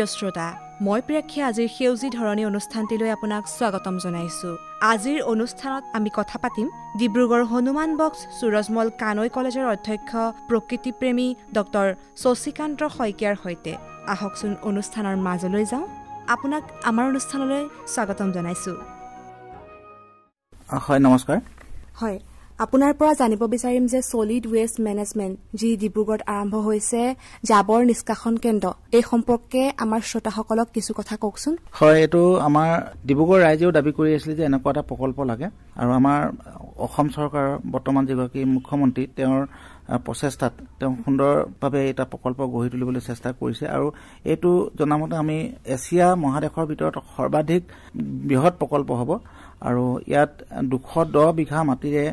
প্ৰিয় শ্ৰোতা মই প্ৰেক্ষী আজিৰ সেউজী ধৰণী অনুষ্ঠানটিলৈ আপোনাক স্বাগতম জনাইছো। আজিৰ অনুষ্ঠানত আমি কথা পাতিম ডিব্ৰুগড় হনুমান বক্স সুৰজমল কানৈ কলেজৰ অধ্যক্ষ প্ৰকৃতিপ্ৰেমী ডক্টৰ শশীকান্ত শইকীয়াৰ সৈতে। আহকচোন অনুষ্ঠানৰ মাজলৈ যাওঁ। আপোনাক আমাৰ অনুষ্ঠানলৈ স্বাগতম জনাইছো। হয় নমস্কাৰ। হয় আপোনাৰ পৰা জানিব বিচাৰিম যে ছলিড ৱেষ্ট মেনেজমেণ্ট যি ডিব্ৰুগড়ত আৰম্ভ হৈছে জাবৰ নিষ্কাশন কেন্দ্ৰ। এই সম্পৰ্কে আমাৰ শ্ৰোতাসকলক কিছু কথা কওকচোন। হয় এইটো আমাৰ ডিব্ৰুগড় ৰাইজেও দাবী কৰি আছিলে যে এনেকুৱা এটা প্ৰকল্প লাগে। আৰু আমাৰ অসম চৰকাৰৰ বৰ্তমান যিগৰাকী মুখ্যমন্ত্ৰী তেওঁৰ প্ৰচেষ্টাত তেওঁ সুন্দৰভাৱে এটা প্ৰকল্প গঢ়ি তুলিবলৈ চেষ্টা কৰিছে। আৰু এইটো জনামতে আমি এছিয়া মহাদেশৰ ভিতৰত সৰ্বাধিক বৃহৎ প্ৰকল্প হ'ব। আৰু ইয়াত দুশ দহ বিঘা মাটিৰে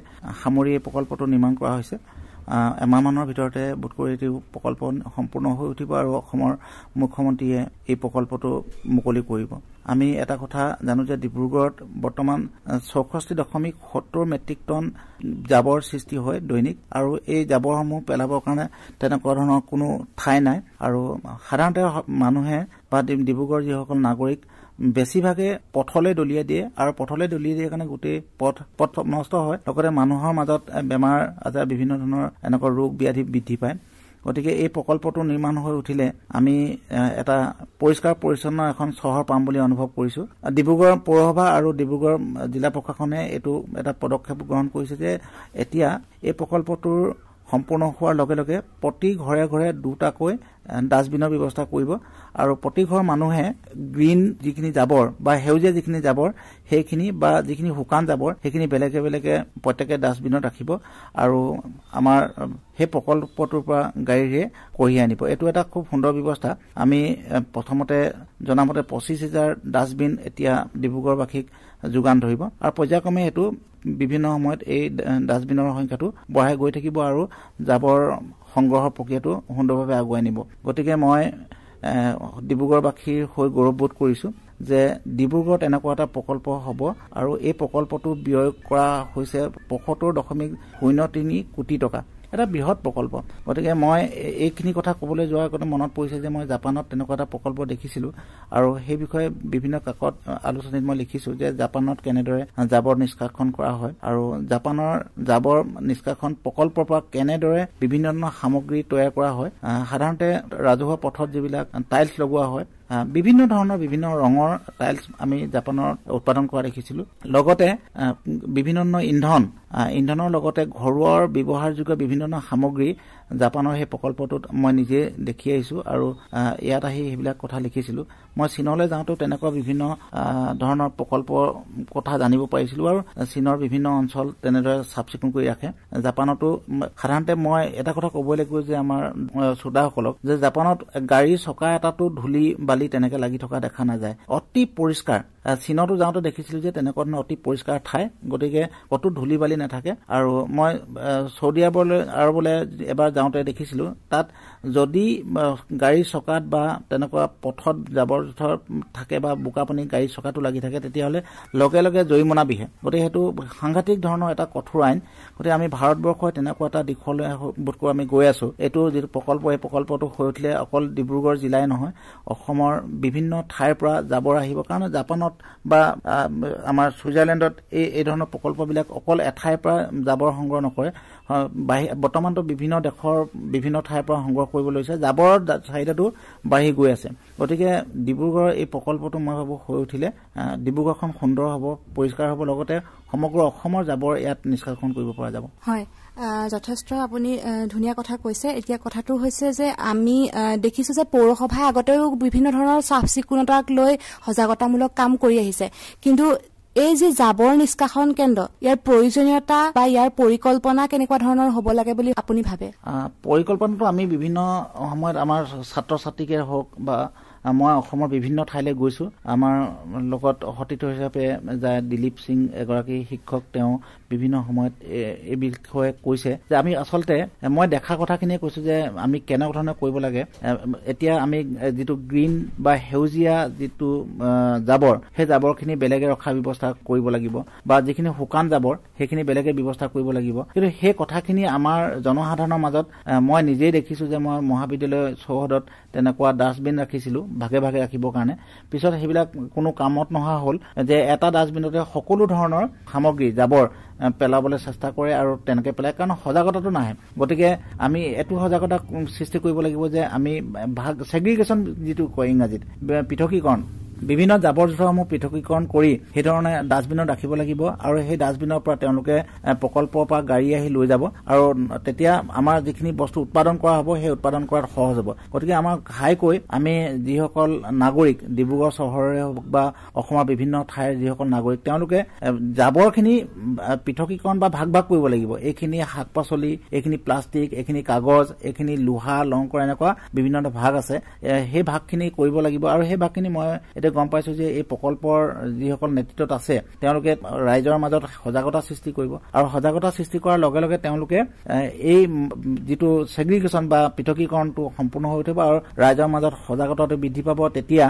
সামৰি এই প্ৰকল্পটো নিৰ্মাণ কৰা হৈছে। এমাহমানৰ ভিতৰতে বোধকৰি এইটো প্ৰকল্প সম্পূৰ্ণ হৈ উঠিব আৰু অসমৰ মুখ্যমন্ত্ৰীয়ে এই প্ৰকল্পটো মুকলি কৰিব। আমি এটা কথা জানো যে ডিব্ৰুগড়ত বৰ্তমান চৌষষ্ঠি দশমিক সত্তৰ মেট্ৰিক টন জাবৰ সৃষ্টি হয় দৈনিক আৰু এই জাবৰসমূহ পেলাবৰ কাৰণে তেনেকুৱা ধৰণৰ কোনো ঠাই নাই। আৰু সাধাৰণতে মানুহে বা ডিব্ৰুগড় যিসকল নাগৰিক বেছিভাগে পথলৈ দলিয়াই দিয়ে আৰু পথলৈ দলিয়াই দিয়ে কাৰণে গোটেই পথ পথ নষ্ট হয়। লগতে মানুহৰ মাজত বেমাৰ আজাৰ বিভিন্ন ধৰণৰ এনেকুৱা ৰোগ ব্যাধি বৃদ্ধি পায়। গতিকে এই প্ৰকল্পটো নিৰ্মাণ হৈ উঠিলে আমি এটা পৰিষ্কাৰ পৰিচ্ছন্ন এখন চহৰ পাম বুলি অনুভৱ কৰিছো। ডিব্ৰুগড় পৌৰসভা আৰু ডিব্ৰুগড় জিলা প্ৰশাসনে এইটো এটা পদক্ষেপ গ্ৰহণ কৰিছে যে এতিয়া এই প্ৰকল্পটোৰ সম্পূৰ্ণ হোৱাৰ লগে লগে প্ৰতি ঘৰে ঘৰে দুটাকৈ ডাষ্টবিনৰ ব্যৱস্থা কৰিব। আৰু প্ৰতি ঘৰ মানুহে গ্ৰীণ যিখিনি জাবৰ বা সেউজীয়া যিখিনি জাবৰ সেইখিনি বা যিখিনি শুকান জাবৰ সেইখিনি বেলেগে বেলেগে প্ৰত্যেকে ডাষ্টবিনত ৰাখিব আৰু আমাৰ সেই প্ৰকল্পটোৰ পৰা গাড়ীৰে কঢ়িয়াই আনিব। এইটো এটা খুব সুন্দৰ ব্যৱস্থা। আমি প্ৰথমতে জনামতে পঁচিছ হাজাৰ ডাষ্টবিন এতিয়া ডিব্ৰুগড়বাসীক যোগান ধৰিব। আৰু পৰ্যায়ক্ৰমে এইটো বিভিন্ন সময়ত এই ডাষ্টবিনৰ সংখ্যাটো বঢ়াই গৈ থাকিব আৰু জাবৰ সংগ্ৰহৰ প্ৰক্ৰিয়াটো সুন্দৰভাৱে আগুৱাই নিব। গতিকে মই ডিব্ৰুগড়বাসীৰ হৈ গৌৰৱবোধ কৰিছো যে ডিব্ৰুগড়ত এনেকুৱা এটা প্ৰকল্প হ'ব আৰু এই প্ৰকল্পটো ব্যয় কৰা হৈছে পঁয়সত্তৰ দশমিক শূন্য তিনি কোটি টকা। এটা বৃহৎ প্ৰকল্প। গতিকে মই এইখিনি কথা ক'বলৈ যোৱাৰ আগতে মনত পৰিছে যে মই জাপানত তেনেকুৱা এটা প্ৰকল্প দেখিছিলোঁ আৰু সেই বিষয়ে বিভিন্ন কাকত আলোচনীত মই লিখিছোঁ যে জাপানত কেনেদৰে জাবৰ নিষ্কাশন কৰা হয় আৰু জাপানৰ জাবৰ নিষ্কাশন প্ৰকল্পৰ পৰা কেনেদৰে বিভিন্ন ধৰণৰ সামগ্ৰী তৈয়াৰ কৰা হয়। সাধাৰণতে ৰাজহুৱা পথত যিবিলাক টাইলছ লগোৱা হয় বিভিন্ন ধৰণৰ বিভিন্ন ৰঙৰ টাইলছ আমি জাপানৰ উৎপাদন কৰা দেখিছিলো। লগতে বিভিন্ন ধৰণৰ ইন্ধন ইন্ধনৰ লগতে ঘৰুৱাৰ ব্যৱহাৰযোগ্য বিভিন্ন ধৰণৰ সামগ্ৰী জাপানৰ সেই প্ৰকল্পটোত মই নিজে দেখি আহিছো আৰু ইয়াত আহি সেইবিলাক কথা লিখিছিলো। মই চীনলৈ যাওঁতেও তেনেকুৱা বিভিন্ন ধৰণৰ প্ৰকল্পৰ কথা জানিব পাৰিছিলো আৰু চীনৰ বিভিন্ন অঞ্চল তেনেদৰে চাফ চিকুণ কৰি ৰাখে। জাপানতো সাধাৰণতে মই এটা কথা ক'বই লাগিব যে আমাৰ শ্ৰোতাসকলক যে জাপানত গাড়ীৰ চকা এটাতো ধূলি বালি তেনেকে লাগি থকা দেখা নাযায়। অতি পৰিষ্কাৰ। চীনতো যাওঁতে দেখিছিলো যে তেনেকুৱা ধৰণৰ অতি পৰিষ্কাৰ ঠাই গতিকে ক'তো ধূলি বালি নাথাকে। আৰু মই চৌদি আৰৱলৈ আৰৱলৈ এবাৰ যাওঁতে দেখিছিলো তাত যদি গাড়ীৰ চকাত বা তেনেকুৱা পথত জাবৰ জোথৰ থাকে বা বোকা পানী গাড়ীৰ চকাটো লাগি থাকে তেতিয়াহ'লে লগে লগে জৰিমনা বিহে। গতিকে সেইটো সাংঘাতিক ধৰণৰ এটা কঠোৰ আইন। গতিকে আমি ভাৰতবৰ্ষই তেনেকুৱা এটা দিশলৈ বোধকৈ আমি গৈ আছো। এইটো যিটো প্ৰকল্প এই প্ৰকল্পটো হৈ উঠিলে অকল ডিব্ৰুগড় জিলাই নহয় অসমৰ বিভিন্ন ঠাইৰ পৰা জাবৰ আহিব। কাৰণ জাপানত বা আমাৰ ছুইজাৰলেণ্ডত এই এই ধৰণৰ প্ৰকল্পবিলাক অকল এঠাইৰ পৰা জাবৰ সংগ্ৰহ নকৰে বৰ্তমানতো বিভিন্ন দেশৰ বিভিন্ন ঠাইৰ পৰা সংগ্ৰহ কৰিব লৈছে। জাবৰৰ চাহিদাটো বাঢ়ি গৈ আছে। গতিকে ডিব্ৰুগড়ৰ এই প্ৰকল্পটো মই ভাবোঁ হৈ উঠিলে ডিব্ৰুগড়খন সুন্দৰ হ'ব পৰিষ্কাৰ হ'ব লগতে সমগ্ৰ অসমৰ জাবৰ ইয়াত নিষ্কাশন কৰিব পৰা যাব। হয়। যথেষ্ট আপুনি ধুনীয়া কথা কৈছে। এতিয়া কথাটো হৈছে যে আমি দেখিছো যে পৌৰসভাই আগতেও বিভিন্ন ধৰণৰ চাফ চিকুণতাক লৈ সজাগতামূলক কাম কৰি আহিছে। কিন্তু এই যি জাবৰ নিষ্কাশন কেন্দ্ৰ ইয়াৰ প্ৰয়োজনীয়তা বা ইয়াৰ পৰিকল্পনা কেনেকুৱা ধৰণৰ হ'ব লাগে বুলি আপুনি ভাবে? পৰিকল্পনাটো আমি বিভিন্ন সময়ত আমাৰ ছাত্ৰ ছাত্ৰীকে হওক বা মই অসমৰ বিভিন্ন ঠাইলৈ গৈছো। আমাৰ লগত সতীৰ্থ হিচাপে যায় দিলীপ সিং এগৰাকী শিক্ষক। তেওঁ বিভিন্ন সময়ত এই বিষয়ে কৈছে যে আমি আচলতে মই দেখা কথাখিনিয়ে কৈছো যে আমি কেনেকুৱা ধৰণে কৰিব লাগে। এতিয়া আমি যিটো গ্ৰীণ বা সেউজীয়া যিটো জাবৰ সেই জাবৰখিনি বেলেগে ৰখাৰ ব্যৱস্থা কৰিব লাগিব। বা যিখিনি শুকান জাবৰ সেইখিনি বেলেগে ব্যৱস্থা কৰিব লাগিব। কিন্তু সেই কথাখিনি আমাৰ জনসাধাৰণৰ মাজত মই নিজেই দেখিছো যে মই মহাবিদ্যালয় চৌহদত তেনেকুৱা ডাষ্টবিন ৰাখিছিলো। ভাগে ভাগে ৰাখিবৰ কাৰণে। পিছত সেইবিলাক কোনো কামত নহা হ'ল যে এটা ডাষ্টবিনতে সকলো ধৰণৰ সামগ্ৰী জাবৰ পেলাবলৈ চেষ্টা কৰে আৰু তেনেকে পেলায়। কাৰণ সজাগতাটো নাহে। গতিকে আমি এইটো সজাগতা সৃষ্টি কৰিব লাগিব যে আমি ভাগ ছেগ্ৰিগেশ্যন যিটো কয় ইংৰাজীত পৃথকীকৰণ। বিভিন্ন জাবৰ জোঁথৰসমূহ পৃথকীকৰণ কৰি সেইধৰণে ডাষ্টবিনত ৰাখিব লাগিব আৰু সেই ডাষ্টবিনৰ পৰা তেওঁলোকে প্ৰকল্পৰ পৰা গাড়ী আহি লৈ যাব আৰু তেতিয়া আমাৰ যিখিনি বস্তু উৎপাদন কৰা হ'ব সেই উৎপাদন কৰাত সহজ হ'ব। গতিকে আমাৰ ঘাইকৈ আমি যিসকল নাগৰিক ডিব্ৰুগড় চহৰৰে হওক বা অসমৰ বিভিন্ন ঠাইৰ যিসকল নাগৰিক তেওঁলোকে জাবৰখিনি পৃথকীকৰণ বা ভাগ ভাগ কৰিব লাগিব। এইখিনি শাক পাচলি এইখিনি প্লাষ্টিক এইখিনি কাগজ এইখিনি লোহা লংকৰ এনেকুৱা বিভিন্ন ভাগ আছে। সেই ভাগখিনি কৰিব লাগিব আৰু সেই ভাগখিনি মই এতিয়া গম পাইছো যে এই প্ৰকল্পৰ যিসকল নেতৃত্বত আছে তেওঁলোকে ৰাইজৰ মাজত সজাগতা সৃষ্টি কৰিব। আৰু সজাগতা সৃষ্টি কৰাৰ লগে লগে তেওঁলোকে এই যিটো ছেগ্ৰিগেশ্যন বা পৃথকীকৰণটো সম্পূৰ্ণ হৈ উঠিব আৰু ৰাইজৰ মাজত সজাগতাটো বৃদ্ধি পাব। তেতিয়া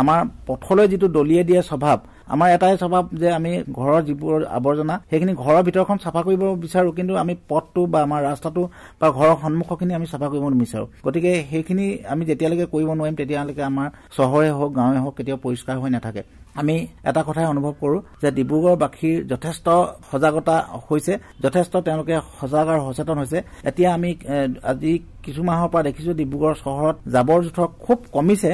আমাৰ পথলৈ যিটো দলিয়াই দিয়ে স্বভাৱ আমাৰ এটাই স্বভাৱ যে আমি ঘৰৰ যিবোৰ আৱৰ্জনা সেইখিনি ঘৰৰ ভিতৰখন চাফা কৰিব বিচাৰো কিন্তু আমি পথটো বা আমাৰ ৰাস্তাটো বা ঘৰৰ সন্মুখখিনি আমি চাফা কৰিব নিবিচাৰো। গতিকে সেইখিনি আমি যেতিয়ালৈকে কৰিব নোৱাৰিম তেতিয়ালৈকে আমাৰ চহৰে হওক গাঁৱে হওক কেতিয়াও পৰিষ্কাৰ হৈ নাথাকে। আমি এটা কথাই অনুভৱ কৰো যে ডিব্ৰুগড়বাসীৰ যথেষ্ট সজাগতা হৈছে যথেষ্ট তেওঁলোকে সজাগ আৰু সচেতন হৈছে। এতিয়া আমি আজি কিছু মাহৰ পৰা দেখিছো ডিব্ৰুগড় চহৰত জাবৰ জোঁথৰ খুব কমিছে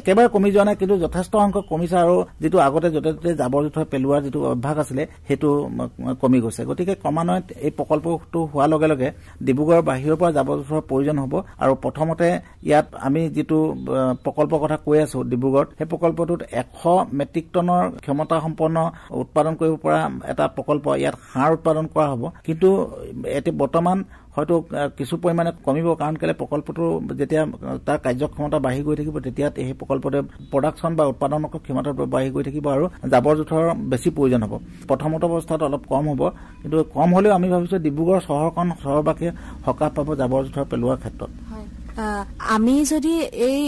একেবাৰে কমি যোৱা নাই কিন্তু যথেষ্ট সংখ্যক কমিছে আৰু যিটো আগতে য'তে ত'তে জাবৰ জোঁথৰ পেলোৱাৰ যিটো অভ্যাস আছিলে সেইটো কমি গৈছে। গতিকে ক্ৰমান্বয়ে এই প্ৰকল্পটো হোৱাৰ লগে লগে ডিব্ৰুগড়ৰ বাহিৰৰ পৰা জাবৰ জোঁথৰ প্ৰয়োজন হ'ব আৰু প্ৰথমতে ইয়াত আমি যিটো প্ৰকল্পৰ কথা কৈ আছো ডিব্ৰুগড়ত সেই প্ৰকল্পটোত এশ মেট্ৰিক টনৰ ক্ষমতা সম্পন্ন উৎপাদন কৰিব পৰা এটা প্ৰকল্প ইয়াত সাৰ উৎপাদন কৰা হ'ব। কিন্তু এতিয়া বৰ্তমান হয়তো কিছু পৰিমাণে কমিব কাৰণ কেলে প্ৰকল্পটো যেতিয়া তাৰ কাৰ্যক্ষমতা বাঢ়ি গৈ থাকিব তেতিয়া সেই প্ৰকল্পটোৱে প্ৰডাকশ্যন বা উৎপাদন ক্ষমতা বাঢ়ি গৈ থাকিব আৰু জাবৰ জোঁথৰ বেছি প্ৰয়োজন হ'ব। প্ৰথমত অৱস্থাত অলপ কম হ'ব কিন্তু কম হ'লেও আমি ভাবিছোঁ ডিব্ৰুগড় চহৰখন চহৰবাসীয়ে সকাহ পাব জাবৰ জোঁথৰ পেলোৱাৰ ক্ষেত্ৰত। আমি যদি এই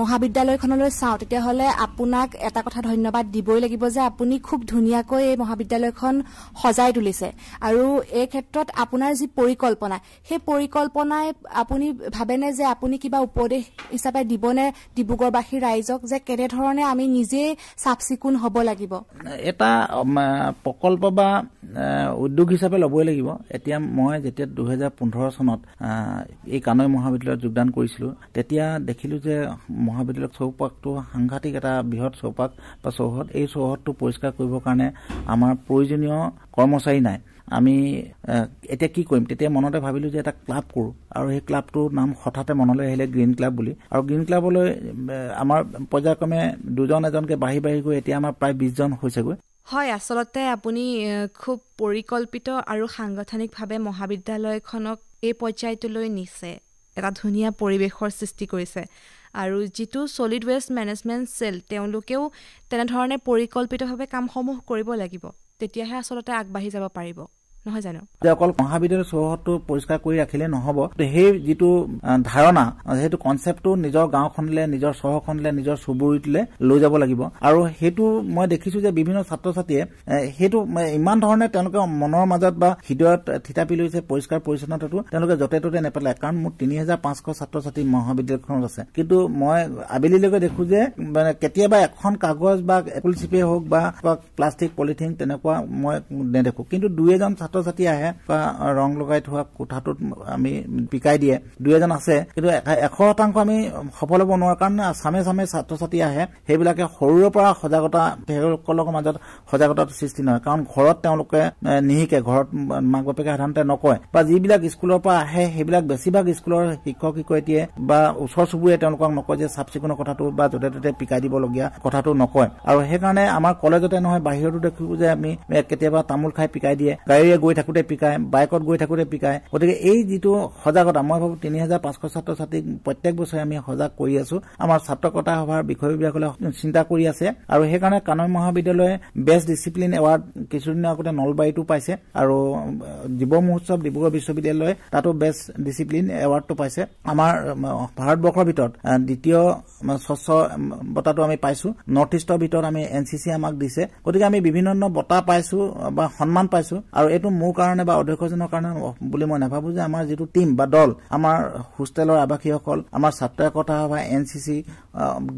মহাবিদ্যালয়খনলৈ চাওঁ তেতিয়াহ'লে আপোনাক এটা কথা ধন্যবাদ দিবই লাগিব যে আপুনি খুব ধুনীয়াকৈ এই মহাবিদ্যালয়খন সজাই তুলিছে। আৰু এই ক্ষেত্ৰত আপোনাৰ যি পৰিকল্পনা সেই পৰিকল্পনাই আপুনি ভাবেনে যে আপুনি কিবা উপদেশ হিচাপে দিবনে ডিব্ৰুগড়বাসীৰ ৰাইজক যে কেনেধৰণে আমি নিজেই চাফ চিকুণ হ'ব লাগিব? এটা প্ৰকল্প বা উদ্যোগ হিচাপে ল'বই লাগিব। এতিয়া মই যেতিয়া দুহেজাৰ পোন্ধৰ চনত এই কানৈ মহাবিদ্যালয়ত যোগদান কৰিছিলোঁ। তেতিয়া দেখিলোঁ যে মহাবিদ্যালয় চৌপাশটো সাংঘাতিক এটা বৃহৎ চৌপাশ বা চৌহদ। এই চৌহদটো পৰিষ্কাৰ কৰিবৰ কাৰণে আমাৰ প্ৰয়োজনীয় কৰ্মচাৰী নাই। আমি এতিয়া কি কৰিম? তেতিয়া মনতে ভাবিলোঁ যে এটা ক্লাব কৰোঁ। আৰু সেই ক্লাবটোৰ নাম হঠাতে মনলৈ আহিলে গ্ৰীণ ক্লাব বুলি। আৰু গ্ৰীণ ক্লাবলৈ আমাৰ পৰ্যায়ক্ৰমে দুজন এজনকৈ বাঢ়ি বাঢ়ি গৈ এতিয়া আমাৰ প্ৰায় বিশজন হৈছেগৈ। হয় আচলতে আপুনি খুব পৰিকল্পিত আৰু সাংগঠনিকভাৱে মহাবিদ্যালয়খনক এই পৰ্যায়টোলৈ নিছে। এটা ধুনীয়া পৰিৱেশৰ সৃষ্টি কৰিছে। আৰু যিটো ছলিড ৱেষ্ট মেনেজমেণ্ট চেল তেওঁলোকেও তেনেধৰণে পৰিকল্পিতভাৱে কামসমূহ কৰিব লাগিব। তেতিয়াহে আচলতে আগবাঢ়ি যাব পাৰিব। নহয় জানো? যে অকল মহাবিদ্যালয় চৌহদটো পৰিষ্কাৰ কৰি ৰাখিলে নহব সেই যিটো ধাৰণা সেইটো কনচেপ্টটো নিজৰ গাঁওখনলে নিজৰ চহৰখনলে নিজৰ চুবুৰীটোলে লৈ যাব লাগিব। আৰু সেইটো মই দেখিছো যে বিভিন্ন ছাত্ৰ ছাত্ৰীয়ে সেইটো ইমান ধৰণে তেওঁলোকে মনৰ মাজত বা হৃদয়ত থিতাপি লৈছে পৰিষ্কাৰ পৰিচ্ছন্নতাটো তেওঁলোকে য'তে ত'তে নেপেলায়। কাৰণ মোৰ তিনি হাজাৰ পাঁচশ ছাত্ৰ ছাত্ৰী মহাবিদ্যালয়খনত আছে। কিন্তু মই আবেলিলৈকে দেখো যে কেতিয়াবা এখন কাগজ বা একুল চিপে হওক বা প্লাষ্টিক পলিথিন তেনেকুৱা মই নেদেখো। কিন্তু দুই এজন ছাত্ৰ ছাত্ৰ ছাত্ৰী আহে বা ৰং লগাই থোৱা কোঠাটোত আমি পিকাই দিয়ে। দুই এজন আছে। কিন্তু এশ শতাংশ আমি সফল হ'ব নোৱাৰো। কাৰণ চামে চামে ছাত্ৰ ছাত্ৰী আহে। সেইবিলাকে সৰুৰে পৰা সজাগতা সেইসকলৰ মাজত সজাগতাৰ সৃষ্টি নহয়। কাৰণ ঘৰত তেওঁলোকে নিশিকে ঘৰত মাক বাপেকে সাধাৰণতে নকয়। বা যিবিলাক স্কুলৰ পৰা আহে সেইবিলাক বেছিভাগ স্কুলৰ শিক্ষক শিক্ষয়িত্ৰীয়ে বা ওচৰ চুবুৰীয়ে তেওঁলোকক নকয় যে চাফ চিকুণৰ কথাটো বা য'তে ত'তে পিকাই দিবলগীয়া কথাটো নকয়। আৰু সেইকাৰণে আমাৰ কলেজতে নহয় বাহিৰতো দেখো যে আমি কেতিয়াবা তামোল খাই পিকাই দিয়ে। গাড়ীৰে গৈ থাকোতে পিকায় বাইকত গৈ থাকোতে পিকায়। গতিকে এই যিটো সজাগতা মই ভাবো তিনি হাজাৰ পাঁচশ ছাত্ৰ ছাত্ৰীক প্ৰত্যেক বছৰে আমি সজাগ কৰি আছো। আমাৰ ছাত্ৰকতা সভাৰ বিষয়বিলাকলৈ চিন্তা কৰি আছে আৰু সেইকাৰণে কানৈ মহাবিদ্যালয়ে বেষ্ট ডিচিপ্লিন এৱাৰ্ড কিছুদিনৰ আগতে নলবাৰীতো পাইছে আৰু যুৱ মহোৎসৱ ডিব্ৰুগড় বিশ্ববিদ্যালয়ে তাতো বেষ্ট ডিচিপ্লিন এৱাৰ্ডটো পাইছে। আমাৰ ভাৰতবৰ্ষৰ ভিতৰত দ্বিতীয় স্বচ্ছ বঁটাটো আমি পাইছো। নৰ্থ ইষ্টৰ ভিতৰত আমি এন চি চি আমাক দিছে। গতিকে আমি বিভিন্ন ধৰণৰ বঁটা পাইছো বা সন্মান পাইছো আৰু এইটো মোৰ কাৰণে বা অধ্যক্ষজনৰ কাৰণে বুলি মই নাভাবো যে আমাৰ যিটো টীম বা দল আমাৰ হোষ্টেলৰ আৱাসীসকল আমাৰ ছাত্ৰ একতা সভা N C C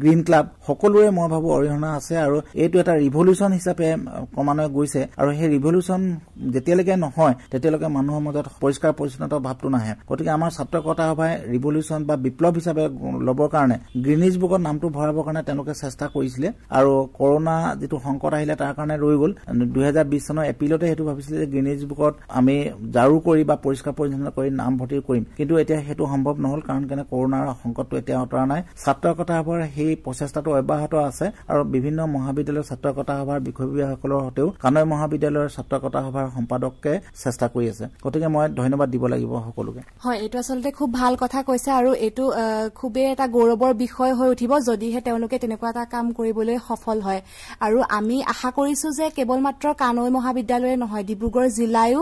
green club সকলোৰে মই ভাবো অৰিহণা আছে আৰু এইটো এটা ৰিভলিউচন হিচাপে ক্ৰমান্বয়ে গৈছে। আৰু সেই ৰিভলিউচন যেতিয়ালৈকে নহয় তেতিয়ালৈকে মানুহৰ মাজত পৰিষ্কাৰ পৰিচ্ছন্নতা ভাৱটো নাহে। গতিকে আমাৰ ছাত্ৰকতা সভাই ৰিভলিউচন বা বিপ্লৱ হিচাপে ল'বৰ কাৰণে গ্ৰীণিজ বুকত নামটো ভৰাবৰ কাৰণে তেওঁলোকে চেষ্টা কৰিছিলে। আৰু কৰোণা যিটো সংকট আহিলে তাৰ কাৰণে ৰৈ গ'ল। দুহেজাৰ বিশ চনৰ এপ্ৰিলতে সেইটো ভাবিছিলে যে গ্ৰীণিজ বুকত আমি জাৰু কৰি বা পৰিষ্কাৰ পৰিচ্ছন্ন কৰি নাম ভৰ্তি কৰিম। কিন্তু এতিয়া সেইটো সম্ভৱ নহল কাৰণ কেনে কৰোণাৰ সংকটটো এতিয়া আঁতৰা নাই। ছাত্ৰকতা সভাৰ সেই প্ৰচেষ্টাটো অব্যাহত আছে আৰু বিভিন্ন মহাবিদ্যালয়ৰ ছাত্ৰকতা সভাৰ বিষয়ববীয়াসকলৰ সৈতেও কানৈ মহাবিদ্যালয়ৰ ছাত্ৰকতা সভাৰ সম্পাদকে চেষ্টা কৰি আছে। গতিকে মই ধন্যবাদ দিব লাগিব সকলোকে। হয় এইটো আচলতে খুব ভাল কথা কৈছে আৰু এইটো খুবেই এটা গৌৰৱৰ বিষয় হৈ উঠিব যদিহে তেওঁলোকে তেনেকুৱা এটা কাম কৰিবলৈ সফল হয়। আৰু আমি আশা কৰিছো যে কেৱল মাত্ৰ কানৈ মহাবিদ্যালয়ে নহয় ডিব্ৰুগড় জিলায়ো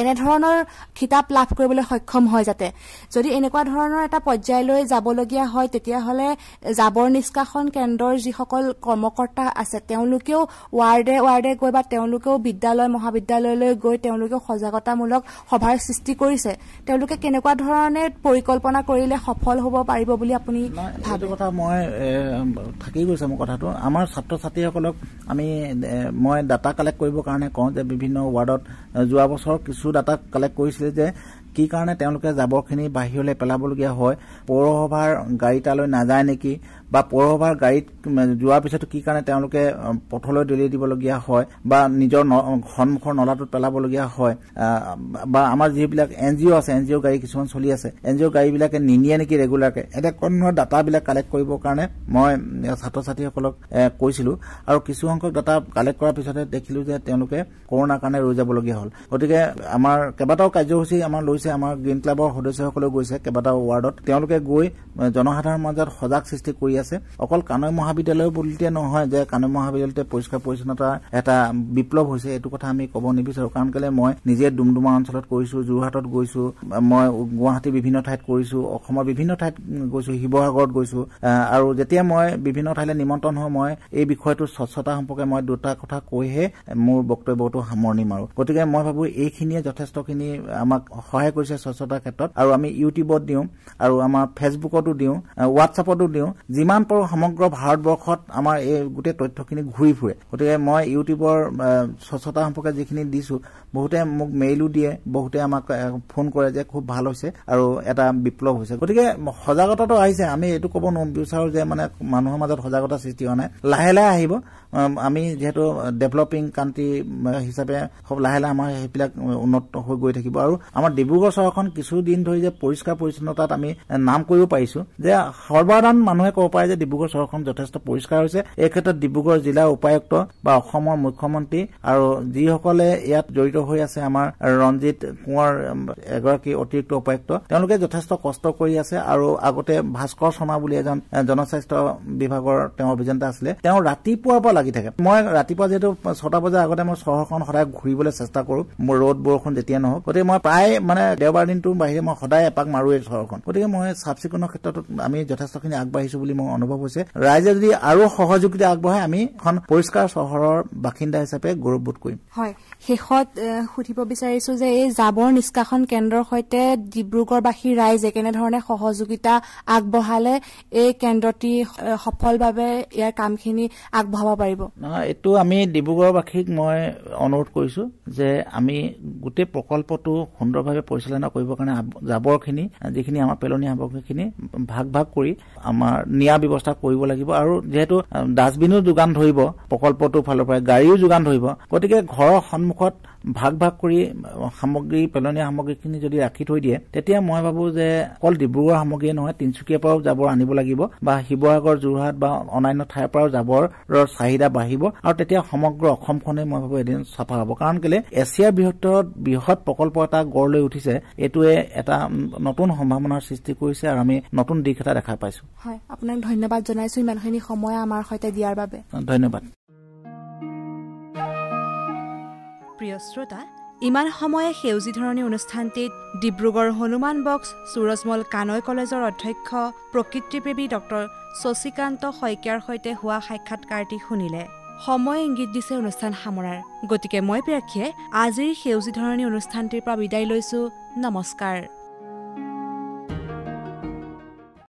এনেধৰণৰ খিতাপ লাভ কৰিবলৈ সক্ষম হয় যাতে। যদি এনেকুৱা ধৰণৰ এটা পৰ্যায়লৈ যাবলগীয়া হয় তেতিয়াহ'লে জাবৰ নিষ্কাশন কেন্দ্ৰৰ যিসকল কৰ্মকৰ্তা আছে তেওঁলোকেও ৱাৰ্ডে ৱাৰ্ডে গৈ বা তেওঁলোকেও বিদ্যালয় মহাবিদ্যালয়লৈ গৈ তেওঁলোকেও সজাগতামূলক সভাৰ সৃষ্টি কৰিছে। তেওঁলোকে কেনেকুৱা ধৰণে পৰিকল্পনা কৰিলে সফল হ'ব পাৰিব বুলি আপুনি কথা মই থাকি গৈছে মোৰ কথাটো। আমাৰ ছাত্ৰ ছাত্ৰীসকলক আমি মই ডাটা কালেক্ট কৰিবৰ কাৰণে কওঁ যে বিভিন্ন ৱাৰ্ডত যোৱা বছৰ কিছু ডাটা কালেক্ট কৰিছিলে যে কি কাৰণে তেওঁলোকে জাবৰখিনি বাহিৰলৈ পেলাবলগীয়া হয়? পৌৰসভাৰ গাড়ী তালৈ নাযায় নেকি? বা পৌৰসভাৰ গাড়ীত যোৱাৰ পিছতো কি কাৰণে তেওঁলোকে পথলৈ দলিয়াই দিবলগীয়া হয় বা নিজৰ সন্মুখৰ নলাটোত পেলাবলগীয়া হয় বা আমাৰ যিবিলাক এন জি অ' আছে এন জি অ' গাড়ী কিছুমান চলি আছে এন জি অ' গাড়ীবিলাকে নিনিয়ে নেকি ৰেগুলাৰকে? এতিয়া কোনো ডাটাবিলাক কালেক্ট কৰিবৰ কাৰণে মই ছাত্ৰ ছাত্ৰীসকলক কৈছিলো আৰু কিছুসংখ্যক ডাটা কালেক্ট কৰাৰ পিছতে দেখিলো যে তেওঁলোকে কৰোণাৰ কাৰণে ৰৈ যাবলগীয়া হ'ল। গতিকে আমাৰ কেইবাটাও কাৰ্যসূচী আমাৰ লৈছে আমাৰ গ্ৰীণ ক্লাবৰ সদস্যসকলেও গৈছে কেইবাটাও ৱাৰ্ডত। তেওঁলোকে গৈ জনসাধাৰণৰ মাজত সজাগ সৃষ্টি কৰি আছে। অকল কানৈ মহাবিদ্যালয় বুলিতে নহয় যে কানৈ মহাবিদ্যালয়তে পৰিষ্কাৰ পৰিচ্ছন্নতাৰ এটা বিপ্লৱ হৈছে এইটো কথা আমি ক'ব নিবিচাৰো। কাৰণ কেলে মই নিজে ডুমডুমা অঞ্চলত কৰিছো যোৰহাটত গৈছো মই গুৱাহাটীৰ বিভিন্ন ঠাইত কৰিছো অসমৰ বিভিন্ন ঠাইত গৈছো শিৱসাগৰত গৈছো আৰু যেতিয়া মই বিভিন্ন ঠাইলৈ নিমন্ত্ৰণ হওঁ মই এই বিষয়টো স্বচ্ছতা সম্পৰ্কে মই দুটা কথা কৈহে মোৰ বক্তব্যটো সামৰণি মাৰো। গতিকে মই ভাবো এইখিনিয়ে যথেষ্টখিনি আমাক সহায় কৰিছে স্বচ্ছতাৰ ক্ষেত্ৰত। আৰু আমি ইউটিউবত দিওঁ আৰু আমাৰ ফেচবুকতো দিওঁ হোৱাটছআপতো দিওঁ যিমান পাৰো সমগ্ৰ ভাৰতবৰ্ষত আমাৰ এই গোটেই তথ্যখিনি ঘূৰি ফুৰে। গতিকে মই ইউটিউবৰ স্বচ্ছতা সম্পৰ্কে যিখিনি দিছো বহুতে মোক মেইলো দিয়ে বহুতে আমাক ফোন কৰে যে খুব ভাল হৈছে আৰু এটা বিপ্লৱ হৈছে। গতিকে সজাগতাটো আহিছে আমি এইটো ক'ব বিচাৰো যে মানে মানুহৰ মাজত সজাগতা সৃষ্টি হোৱা নাই। লাহে লাহে আহিব আমি যিহেতু ডেভেলপিং কাণ্ট্ৰি হিচাপে লাহে লাহে আমাৰ সেইবিলাক উন্নত হৈ গৈ থাকিব। আৰু আমাৰ ডিব্ৰুগড় চহৰখন কিছুদিন ধৰি যে পৰিষ্কাৰ পৰিচ্ছন্নতাত আমি নাম কৰিব পাৰিছো যে সৰ্বাধান মানুহে ক'ব পাৰে যে ডিব্ৰুগড় চহৰখন যথেষ্ট পৰিষ্কাৰ হৈছে। এই ক্ষেত্ৰত ডিব্ৰুগড় জিলাৰ উপায়ুক্ত বা অসমৰ মুখ্যমন্ত্ৰী আৰু যিসকলে ইয়াত জড়িত হৈ আছে আমাৰ ৰঞ্জিত কোঁৱৰ এগৰাকী অতিৰিক্ত উপায়ুক্ত তেওঁলোকে যথেষ্ট কষ্ট কৰি আছে আৰু আগতে ভাস্কৰ শৰ্মা বুলি এজন জনস্বাস্থ্য বিভাগৰ তেওঁ অভিযন্তা আছিলে। তেওঁ ৰাতিপুৱাৰ পৰা লাগি থাকে। মই ৰাতিপুৱা যিহেতু ছটা বজাৰ আগতে মই চহৰখন সদায় ঘূৰিবলৈ চেষ্টা কৰো। মোৰ ৰ'দ বৰষুণ যেতিয়া নহওক। গতিকে মই প্ৰায় মানে দেওবাৰ দিনটোৰ বাহিৰে মই সদায় এপাক মাৰোৱে চহৰখন। গতিকে মই চাফ চিকুণৰ ক্ষেত্ৰত আমি যথেষ্টখিনি আগবাঢ়িছো বুলি মোৰ অনুভৱ হৈছে। ৰাইজে যদি আৰু সহযোগিতা আগবঢ়ায় আমি এখন পৰিষ্কাৰ চহৰৰ বাসিন্দা হিচাপে গৌৰৱবোধ কৰিম। হয় শেষত সুধিব বিচাৰিছো যে এই জাবৰ নিষ্কাশন কেন্দ্ৰৰ সৈতে ডিব্ৰুগড়বাসী ৰাইজে কেনেধৰণে সহযোগিতা আগবঢ়ালে? এই কেন্দ্ৰটি সফলভাৱে ইয়াৰ কামখিনি আগবঢ়াব পাৰিব? এইটো আমি ডিব্ৰুগড়বাসীক মই অনুৰোধ কৰিছো যে আমি গোটেই প্ৰকল্পটো সুন্দৰভাৱে পৰিচালনা কৰিবৰ কাৰণে জাবৰখিনি যিখিনি আমাৰ পেলনীয়া সামগ্ৰীখিনি ভাগ ভাগ কৰি আমাৰ নিয়া ব্যৱস্থা কৰিব লাগিব আৰু যিহেতু ডাষ্টবিনো যোগান ধৰিব প্ৰকল্পটোৰ ফালৰ পৰা গাড়ীও যোগান ধৰিব। গতিকে ঘৰৰ সন্মুখত ভাগ ভাগ কৰি সামগ্ৰী পেলনীয়া সামগ্ৰীখিনি যদি ৰাখি থৈ দিয়ে তেতিয়া মই ভাবো যে অকল ডিব্ৰুগড় সামগ্ৰীয়ে নহয় তিনিচুকীয়াৰ পৰাও জাবৰ আনিব লাগিব বা শিৱসাগৰ যোৰহাট বা অন্যান্য ঠাইৰ পৰাও জাবৰৰ চাহিদা বাঢ়িব আৰু তেতিয়া সমগ্ৰ অসমখনেই মই ভাবো এদিন চাফা হ'ব। কাৰণ কেলে এছিয়াৰ বৃহত্তৰত বৃহৎ প্ৰকল্প এটা গঢ় লৈ উঠিছে এইটোৱে এটা নতুন সম্ভাৱনাৰ সৃষ্টি কৰিছে আৰু আমি নতুন দিশ এটা দেখা পাইছো। হয় আপোনাক ধন্যবাদ জনাইছো ইমানখিনি সময় আমাৰ সৈতে দিয়াৰ বাবে। ধন্যবাদ। প্ৰিয় শ্ৰোতা ইমান সময়ে সেউজী ধৰণী অনুষ্ঠানটিত ডিব্ৰুগড় হনুমান বক্স সুৰজমল কানৈ কলেজৰ অধ্যক্ষ প্ৰকৃতিপ্ৰেমী ডক্টৰ শশীকান্ত শইকীয়াৰ সৈতে হোৱা সাক্ষাৎকাৰটি শুনিলে। সময় ইংগিত দিছে অনুষ্ঠান সামৰাৰ। গতিকে মই প্ৰেক্ষীয়ে আজিৰ সেউজী ধৰণী অনুষ্ঠানটিৰ পৰা বিদায় লৈছো। নমস্কাৰ।